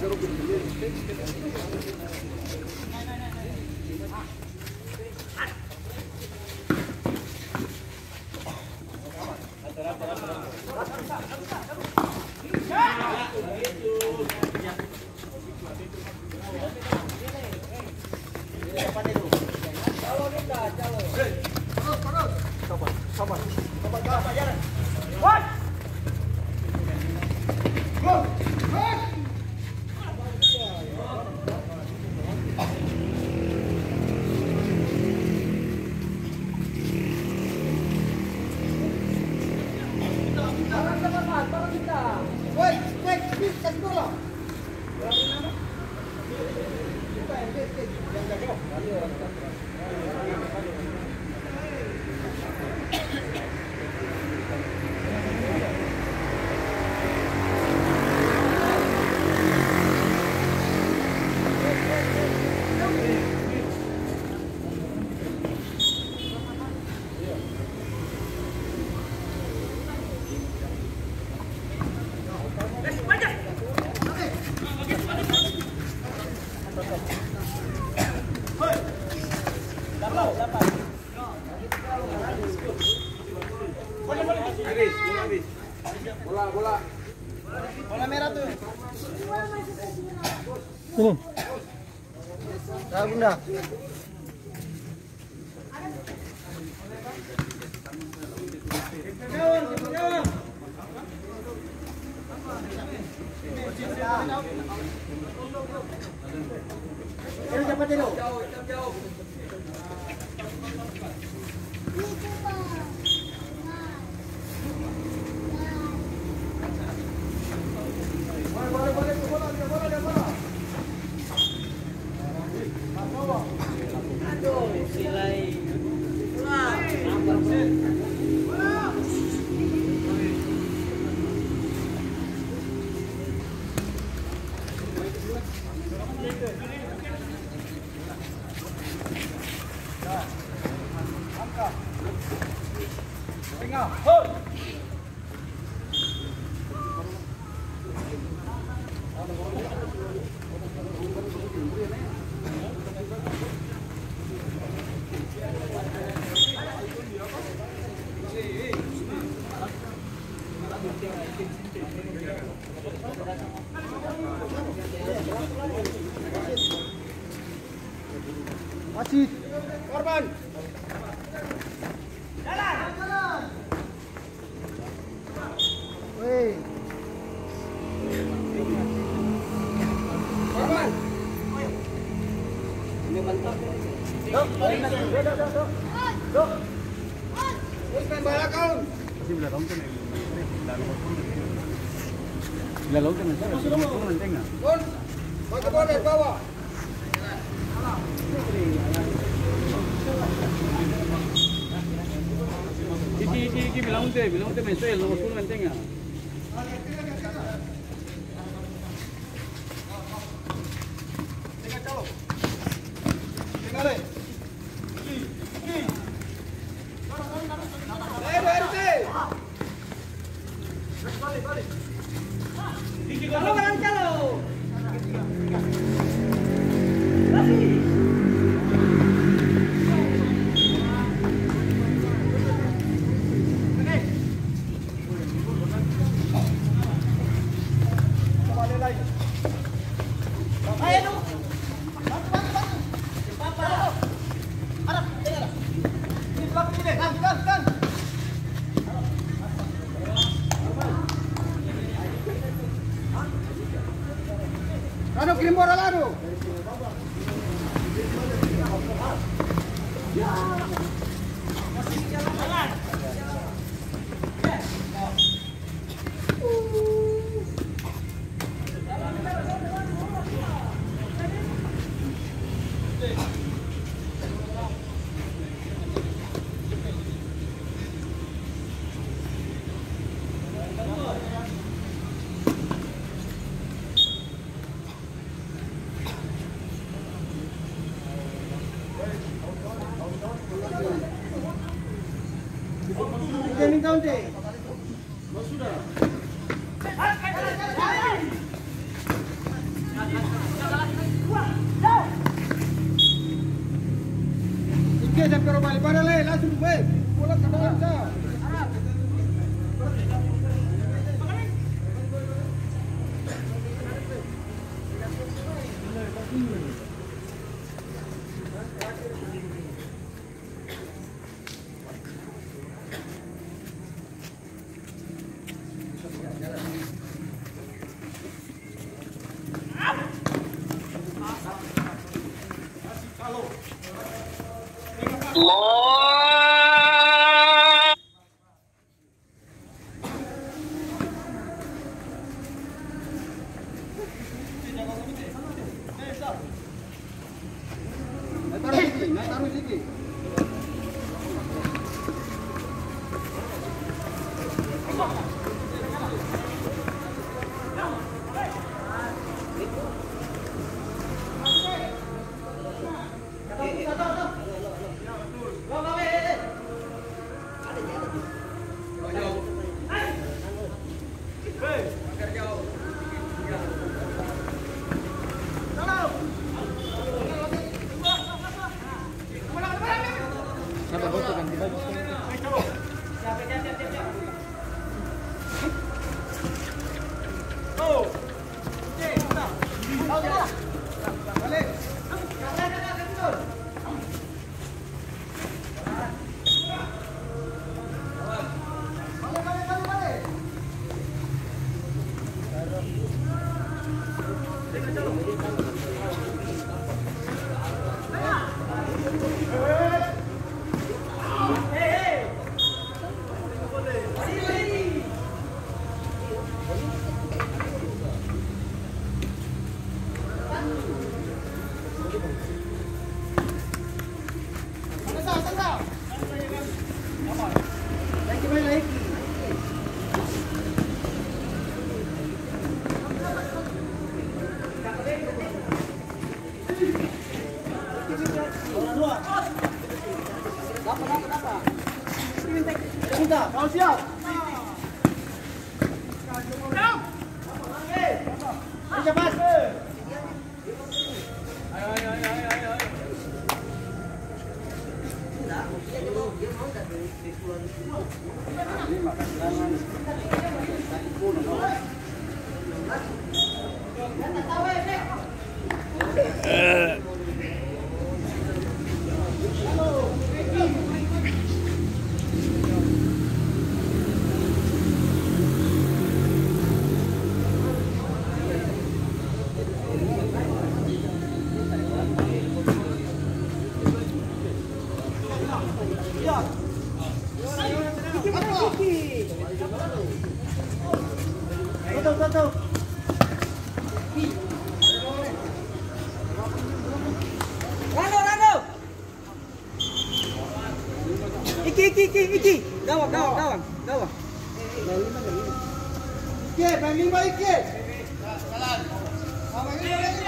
Thank you. Masih. Korban. Jalan. Woi. Korban. Ini mantap. Dok, dok, dok, dok, dok. Dok. Wis main bala kaun. Ilalau kan nanti, itu nanti nggak? Kun. Pakai bola bawa. aquí, me da un, me da un mensaje, no, no mantenga. Então, Dave. Tutup, Jalan. Bang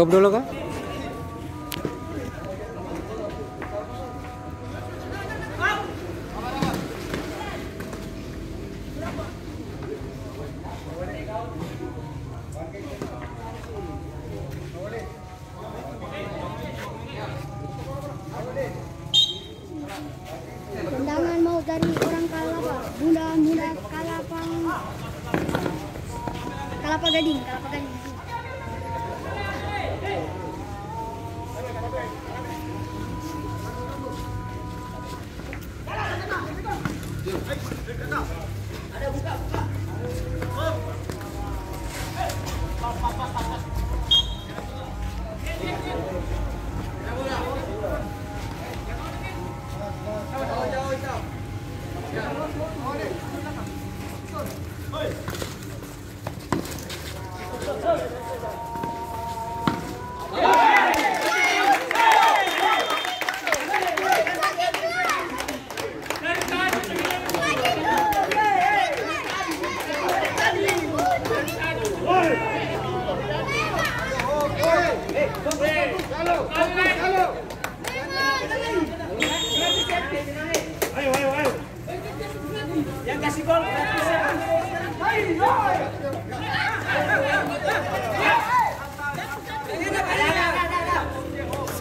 कब डोलोगा?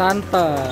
Santai.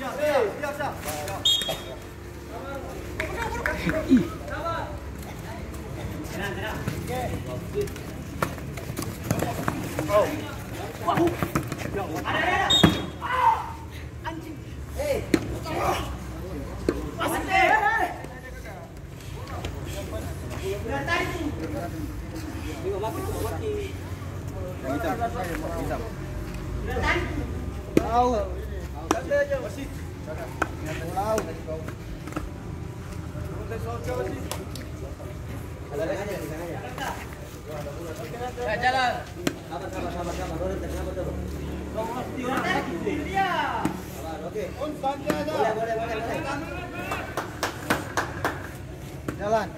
Hitam. Hitam jalan Jalan jalan. Oke. Un Jalan.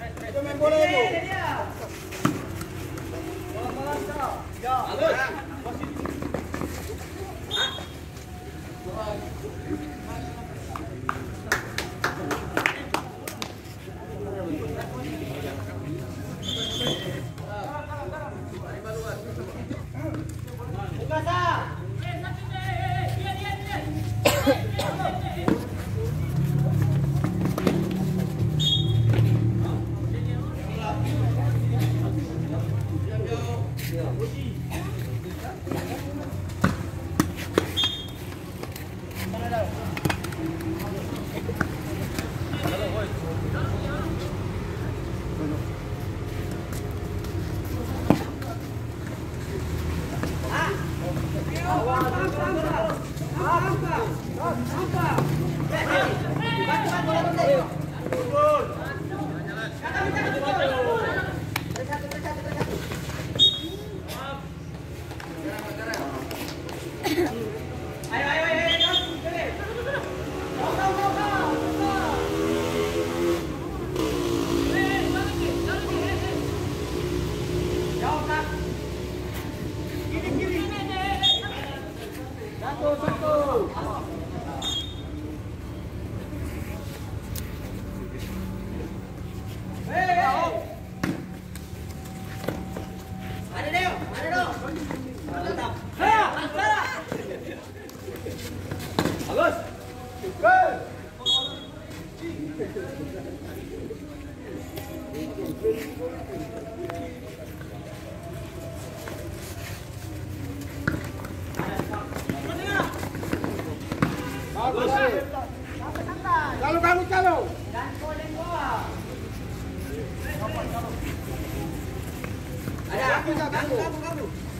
Kartu, kartu, kartu.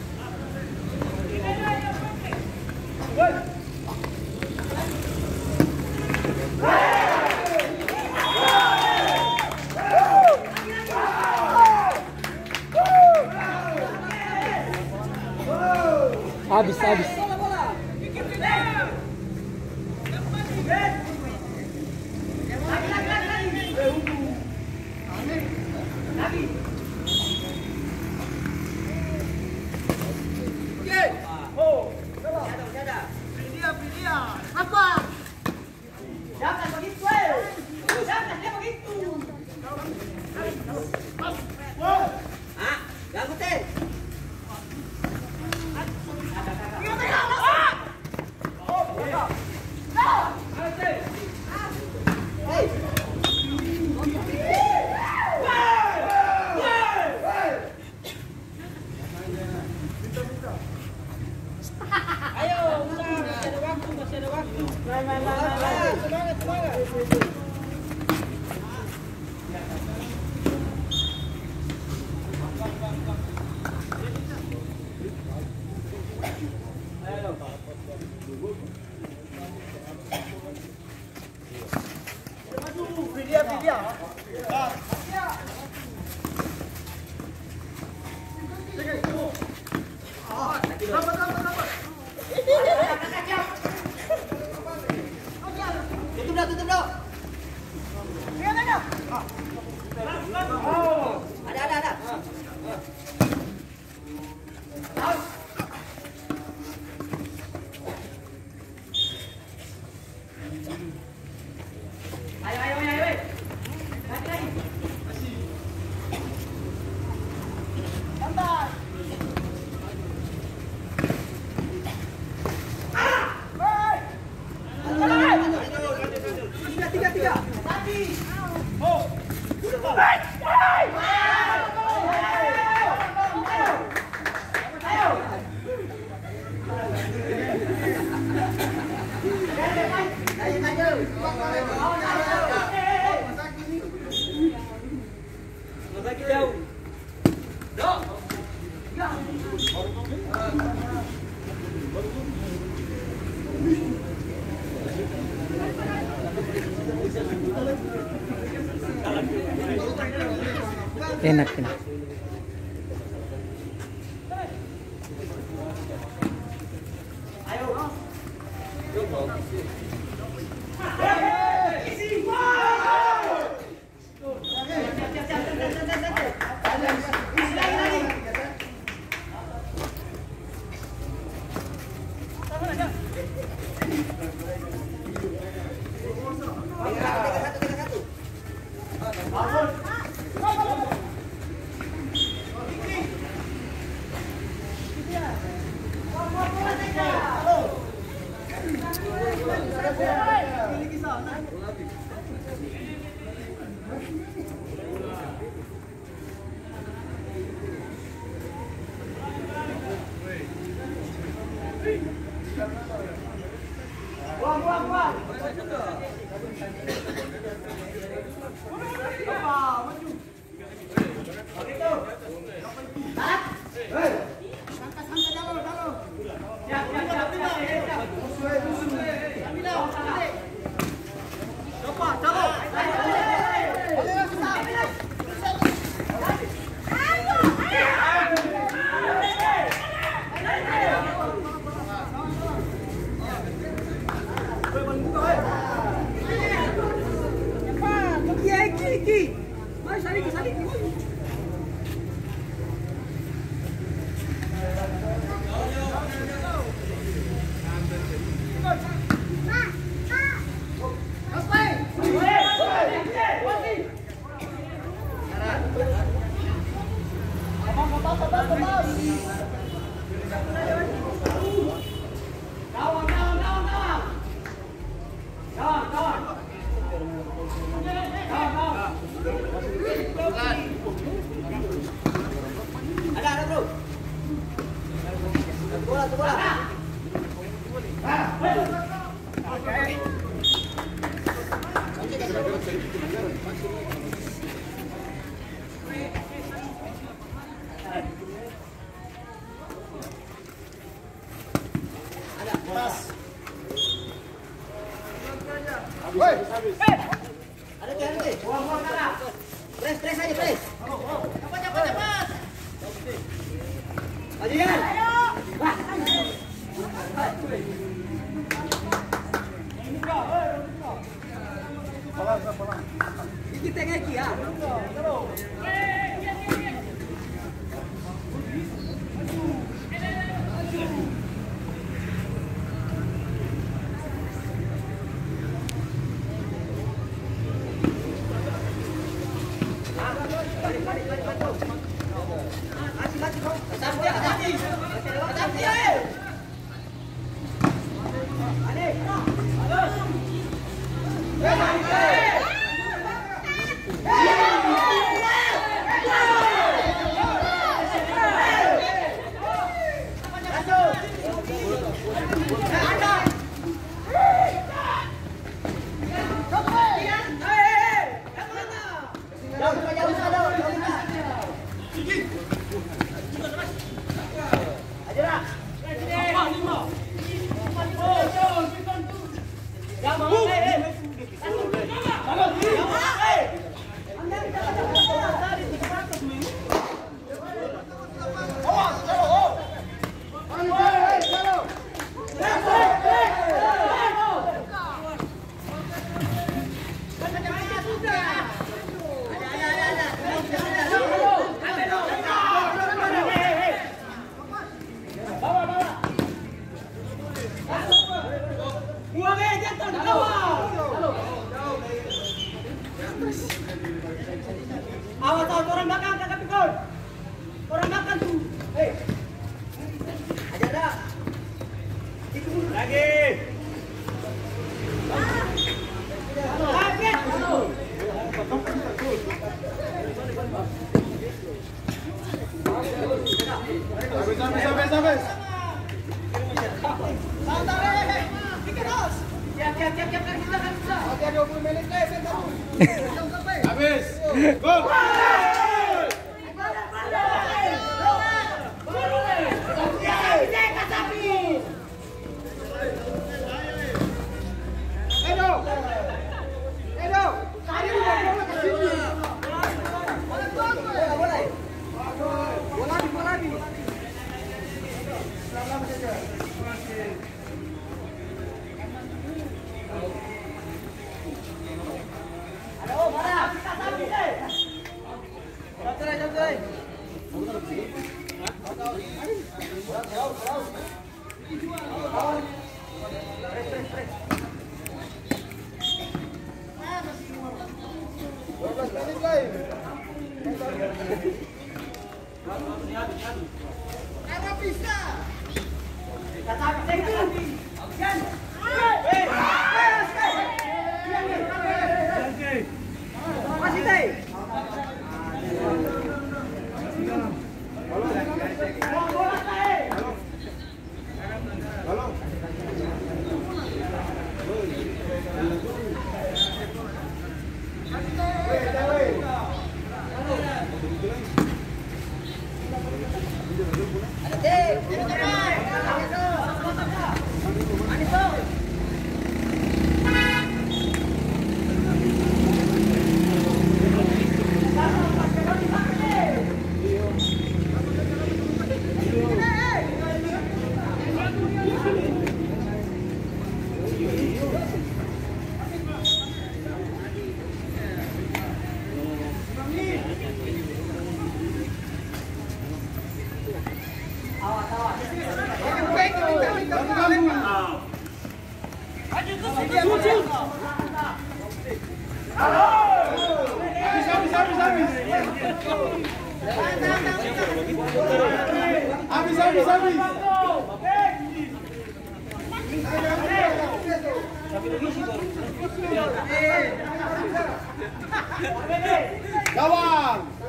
Go on!